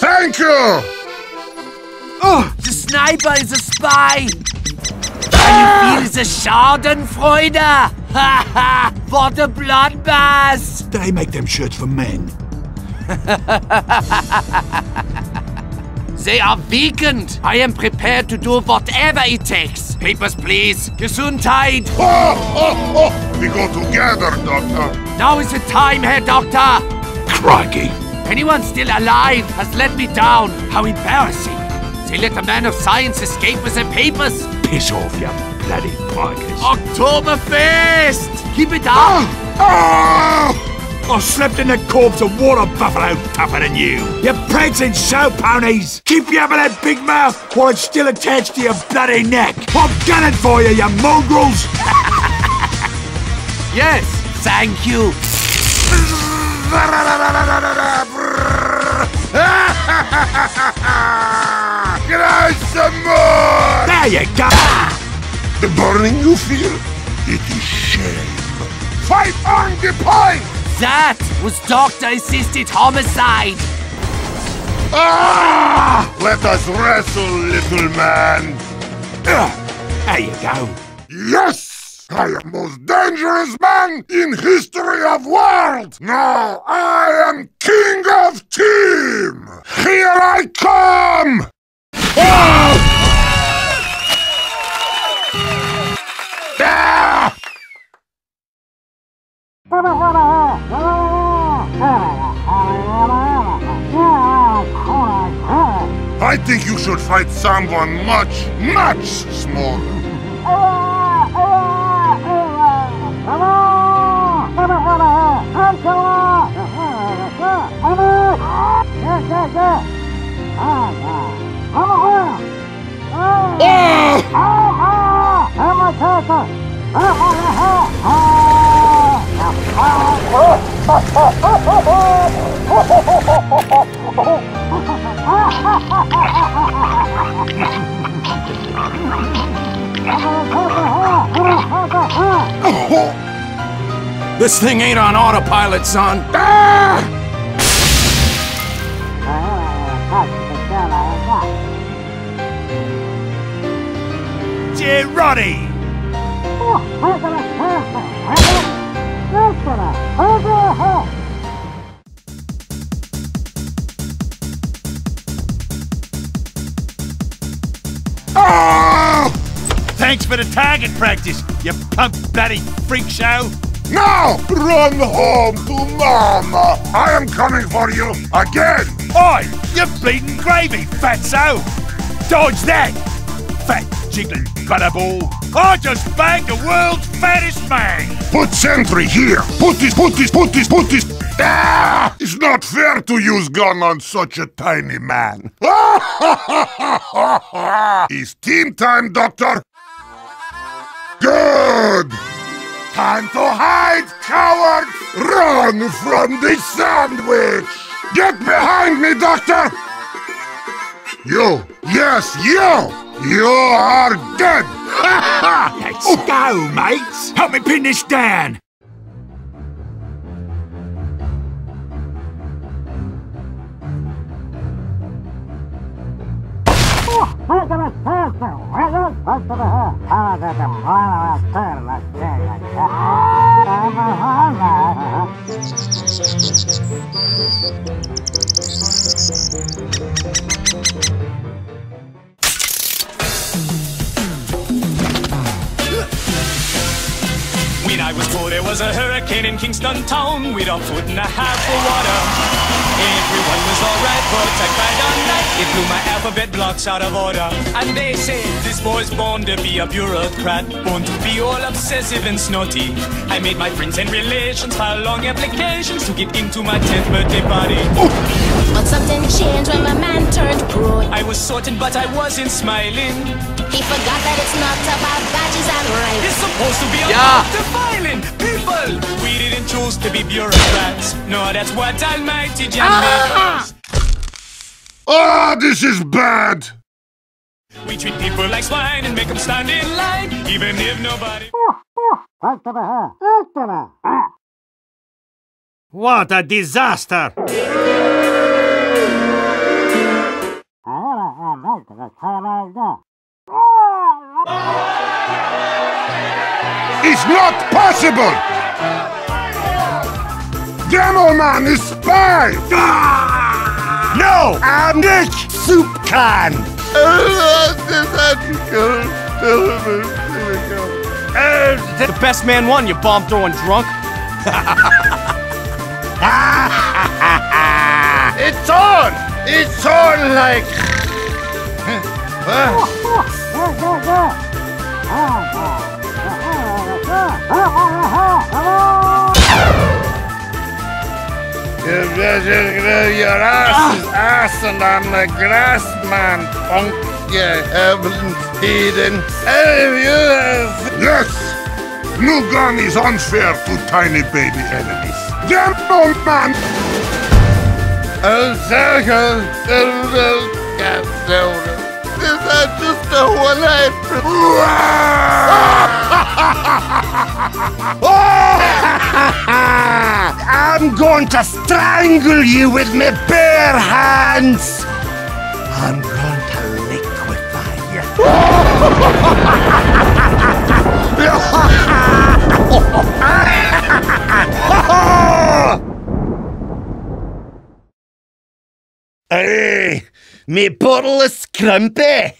Thank you! Oh, the sniper is a spy! Can you ah! feel the Schadenfreude? Ha ha! What a bloodbath! They make them shirts for men. They are weakened. I am prepared to do whatever it takes. Papers, please. Gesundheit. Oh, oh, oh! We go together, Doctor. Now is the time, Herr Doctor. Crikey. Anyone still alive has let me down. How embarrassing. They let a man of science escape with their papers. Piss off, you bloody pikers. Oktoberfest! Keep it up! Oh! I slept in the corpse of water buffalo tougher than you. You prancing show ponies. Keep you having that big mouth while it's still attached to your bloody neck. I'm gunning for you, you mongrels. Yes, thank you. Can I some more? There you go. The burning you feel? It is shame. Fight on the point! That was doctor-assisted homicide. Ah! Let us wrestle, little man. There you go. Yes! I am most dangerous man in history of world! Now I am king of team! Here I come! I think you should fight someone much, much smaller. Oh. This thing ain't on autopilot, son. Ah! Roddy. Ah! Thanks for the target practice, you punk bloody freak show. Now run home to Mama! I am coming for you again! Oi, you bleeding gravy, fatso! Dodge that, fat jiggling butterball. I just bagged the world's fattest man. Put sentry here! Put this, put this, put this, put this! Ah! It's not fair to use gun on such a tiny man. it's team time, Doctor! Good! Time to hide, coward! Run from the sandwich! Get behind me, Doctor! You! Yes, you! You are dead! Let's go, mates. Help me pin this down. I was poor, there was a hurricane in Kingston town with a foot and a half of water. Everyone was alright, but I cried all night. It blew my alphabet blocks out of order. And they said, This boy's born to be a bureaucrat, born to be all obsessive and snotty. I made my friends and relations file long applications to get into my 10th birthday party. But something changed when my was sorting, but I wasn't smiling. He forgot that it's not about badges and ranks. It's supposed to be Yeah. about defiling people. We didn't choose to be bureaucrats. No, that's what Almighty Jah made us. Ah, this is bad! We treat people like swine and make them stand in line, even if nobody. What a disaster! It's not possible! Demoman is spy! No! I'm Nick Soup Can! The best man won, you bomb throwing drunk. It's on! It's on like... You better grab your ass is ass and I'm the grass man, punk, you heaven heathen. Yes! New gun is unfair to tiny baby enemies. Demo Man! Oh, circle, circle, cat silver. Is just a one-eyed I'm going to strangle you with my bare hands! I'm going to liquefy you. Me bottle of scrumpy.